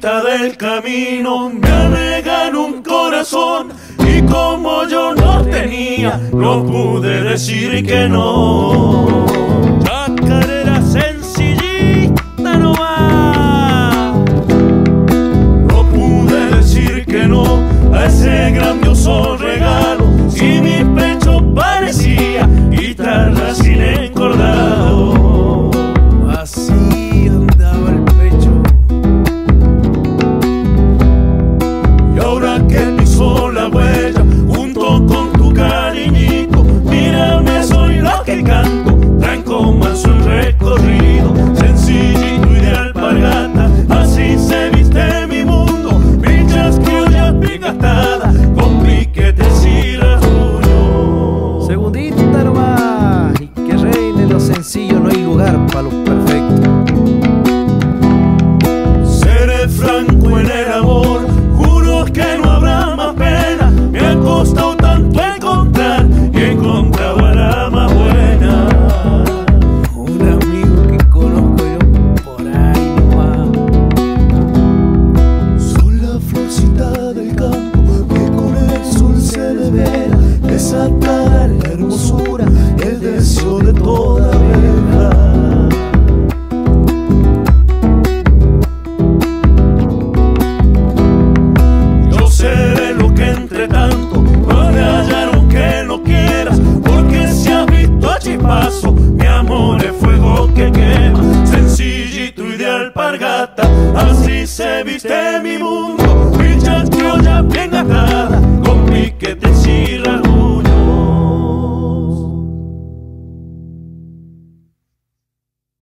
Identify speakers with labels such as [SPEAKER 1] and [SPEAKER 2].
[SPEAKER 1] del camino me regaló un corazón y como yo no tenía, no pude decir que no.
[SPEAKER 2] sencillo no hay lugar para los perfectos.
[SPEAKER 1] se viste mi mundo.